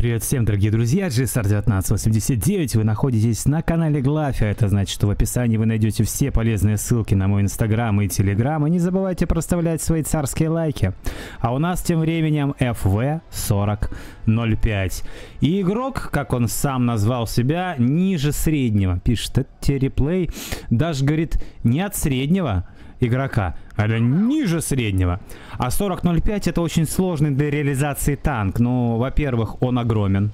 Привет всем, дорогие друзья, GSR 1989, вы находитесь на канале Глафи, это значит, что в описании вы найдете все полезные ссылки на мой инстаграм и телеграм, и не забывайте проставлять свои царские лайки. А у нас тем временем FV4005. И игрок, как он сам назвал себя, ниже среднего, пишет, это реплей, даже говорит, не от среднего, игрока. Это ниже среднего. А 40.05 это очень сложный для реализации танк. Ну, во-первых, он огромен.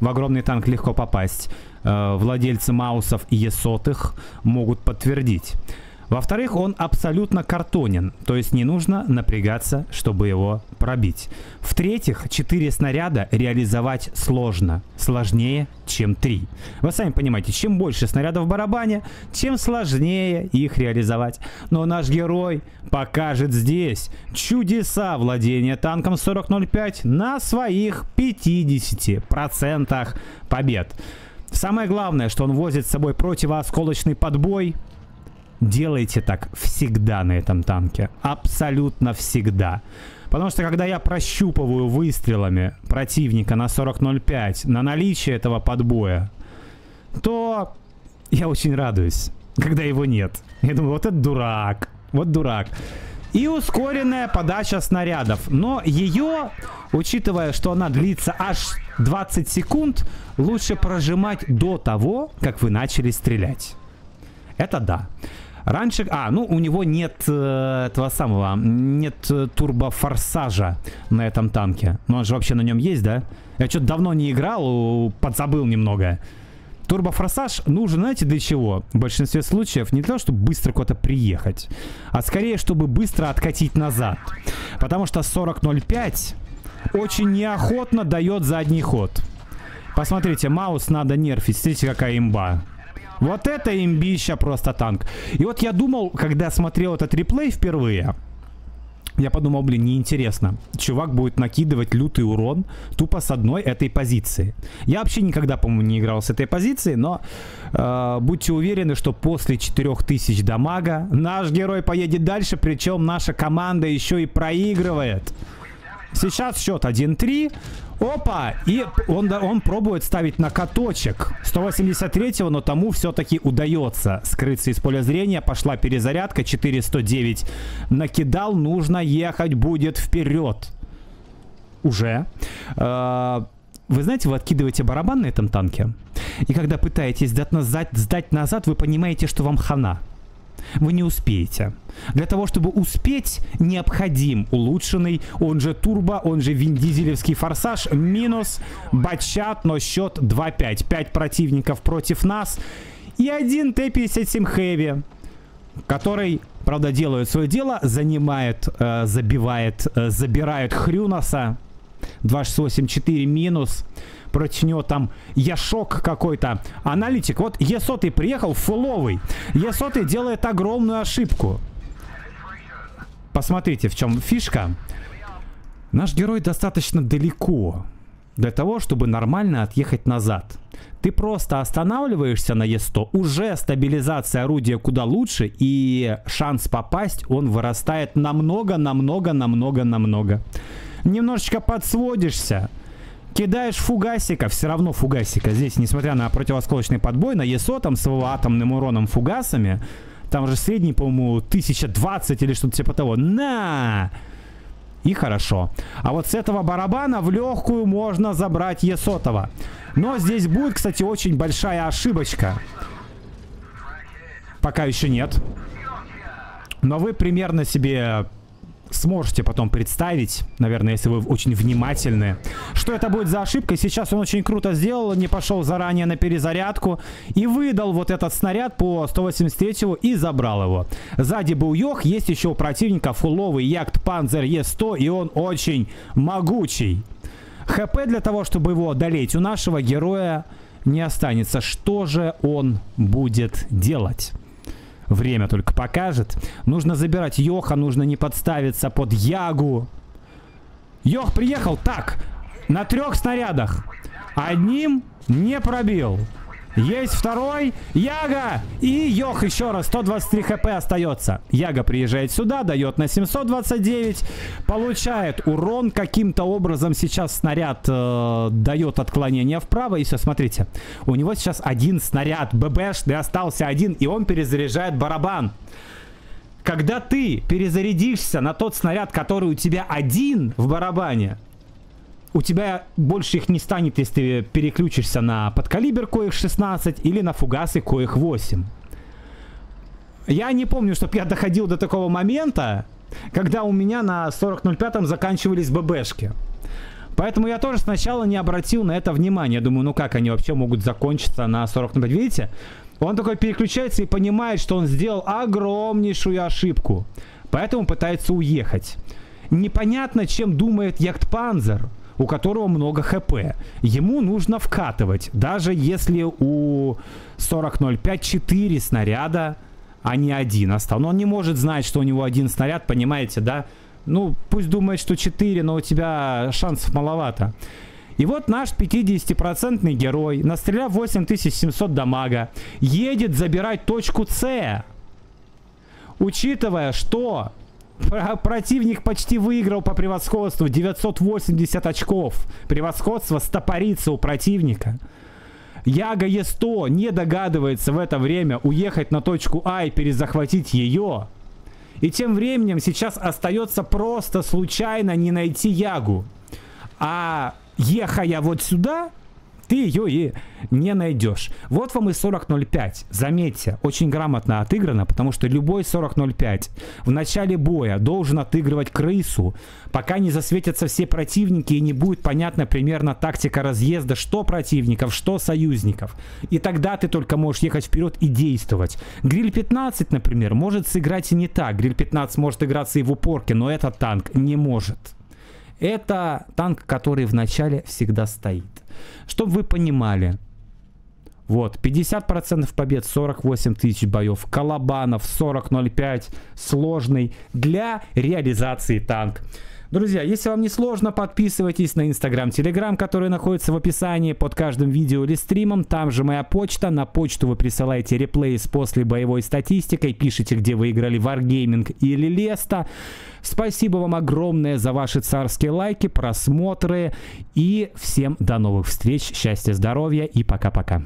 В огромный танк легко попасть. Э, владельцы маусов и есотых могут подтвердить. Во-вторых, он абсолютно картонен, то есть не нужно напрягаться, чтобы его пробить. В-третьих, 4 снаряда реализовать сложно, сложнее, чем 3. Вы сами понимаете, чем больше снарядов в барабане, тем сложнее их реализовать. Но наш герой покажет здесь чудеса владения танком 4005 на своих 50% побед. Самое главное, что он возит с собой противоосколочный подбой, делайте так всегда на этом танке. Абсолютно всегда. Потому что когда я прощупываю выстрелами противника на 40.05 на наличие этого подбоя, то я очень радуюсь, когда его нет. Я думаю, вот это дурак, вот дурак. И ускоренная подача снарядов. Но ее, учитывая, что она длится аж 20 секунд, лучше прожимать до того, как вы начали стрелять. Это да. Раньше, а, ну у него нет э, этого самого, нет э, турбофорсажа на этом танке. Но он же вообще на нем есть, да? Я что-то давно не играл, подзабыл немного. Турбофорсаж нужен, знаете, для чего? В большинстве случаев не для того, чтобы быстро куда-то приехать, а скорее, чтобы быстро откатить назад. Потому что 40.05 очень неохотно дает задний ход. Посмотрите, маус надо нерфить. Смотрите, какая имба. Вот это имбища просто танк. И вот я думал, когда смотрел этот реплей впервые, я подумал, блин, неинтересно. Чувак будет накидывать лютый урон тупо с одной этой позиции. Я вообще никогда, по-моему, не играл с этой позиции, но э, будьте уверены, что после 4000 дамага наш герой поедет дальше, причем наша команда еще и проигрывает. Сейчас счет 1-3. Опа! И он, он пробует ставить на каточек 183-го, но тому все-таки удается скрыться из поля зрения. Пошла перезарядка, 409 накидал, нужно ехать будет вперед. Уже. А, вы знаете, вы откидываете барабан на этом танке, и когда пытаетесь сдать назад, сдать назад вы понимаете, что вам хана вы не успеете. Для того, чтобы успеть, необходим улучшенный, он же турбо, он же виндизелевский форсаж, минус бачат, но счет 2-5. 5 противников против нас и один Т-57 Хэви, который, правда, делает свое дело, занимает, э, забивает, э, забирает Хрюноса. 2684 минус против там Яшок какой-то. Аналитик. Вот Е100 приехал фуловый. Е100 делает огромную ошибку. Посмотрите, в чем фишка. Наш герой достаточно далеко для того, чтобы нормально отъехать назад. Ты просто останавливаешься на Е100, уже стабилизация орудия куда лучше, и шанс попасть, он вырастает намного, намного, намного, намного. Немножечко подсводишься, Кидаешь фугасика, все равно фугасика. Здесь, несмотря на противосколочный подбой, на ЕСО там с его атомным уроном фугасами, там же средний, по-моему, 1020 или что-то типа того. На! И хорошо. А вот с этого барабана в легкую можно забрать Есотова. Но здесь будет, кстати, очень большая ошибочка. Пока еще нет. Но вы примерно себе сможете потом представить, наверное, если вы очень внимательны, что это будет за ошибка. Сейчас он очень круто сделал, не пошел заранее на перезарядку и выдал вот этот снаряд по 183 и забрал его. Сзади был Йох, есть еще у противника фуловый Ягд Панзер Е100 и он очень могучий. ХП для того, чтобы его одолеть, у нашего героя не останется. Что же он будет делать? Время только покажет. Нужно забирать Йоха, нужно не подставиться под Ягу. Йох приехал так, на трех снарядах. Одним не пробил. Есть второй. Яга. И Йох еще раз. 123 хп остается. Яга приезжает сюда, дает на 729. Получает урон. Каким-то образом сейчас снаряд э, дает отклонение вправо. И все, смотрите. У него сейчас один снаряд. ББшный остался один. И он перезаряжает барабан. Когда ты перезарядишься на тот снаряд, который у тебя один в барабане, у тебя больше их не станет, если переключишься на подкалибер коих 16 или на фугасы коих 8. Я не помню, чтобы я доходил до такого момента, когда у меня на 40.05 заканчивались ББшки. Поэтому я тоже сначала не обратил на это внимания. Думаю, ну как они вообще могут закончиться на 40.05? Видите? Он такой переключается и понимает, что он сделал огромнейшую ошибку. Поэтому пытается уехать. Непонятно, чем думает Яхтпанзер у которого много хп. Ему нужно вкатывать, даже если у 40.05 4 снаряда, а не один остался. Но он не может знать, что у него один снаряд, понимаете, да? Ну, пусть думает, что 4, но у тебя шансов маловато. И вот наш 50% герой, настреляв 8700 дамага, едет забирать точку С. Учитывая, что Противник почти выиграл по превосходству. 980 очков. Превосходство стопорится у противника. Яга Е100 не догадывается в это время уехать на точку А и перезахватить ее. И тем временем сейчас остается просто случайно не найти Ягу. А ехая вот сюда, ты ее и не найдешь. Вот вам и 40.05. Заметьте, очень грамотно отыграно, потому что любой 40.05 в начале боя должен отыгрывать крысу, пока не засветятся все противники и не будет понятна примерно тактика разъезда, что противников, что союзников. И тогда ты только можешь ехать вперед и действовать. Гриль 15, например, может сыграть и не так. Гриль 15 может играться и в упорке, но этот танк не может. Это танк, который в начале всегда стоит. Чтобы вы понимали, вот, 50% побед, 48 тысяч боев. Колобанов 40.05, сложный для реализации танк. Друзья, если вам не сложно, подписывайтесь на Инстаграм, Телеграм, который находится в описании под каждым видео или стримом. Там же моя почта. На почту вы присылаете реплей с после боевой статистикой, пишите, где вы играли Wargaming или Леста. Спасибо вам огромное за ваши царские лайки, просмотры и всем до новых встреч, счастья, здоровья и пока-пока.